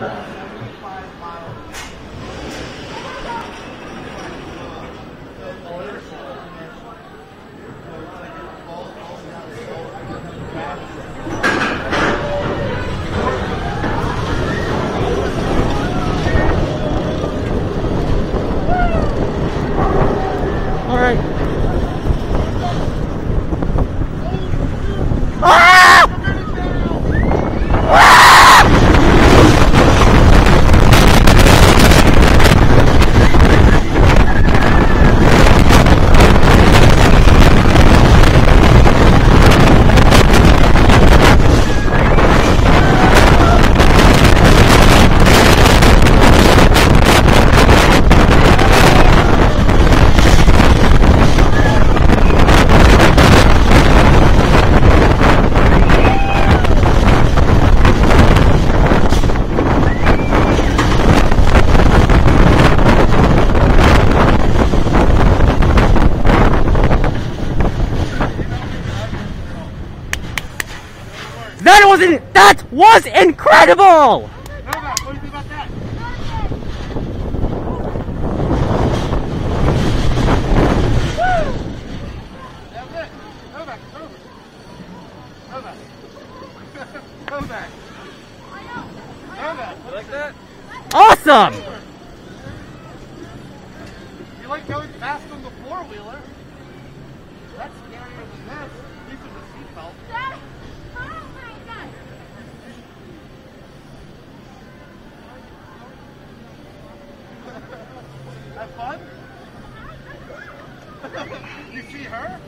All Novak. You like that? Awesome. You like going fast on the four wheeler? That's scarier than this. These are the seatbelt. Have fun? you see her?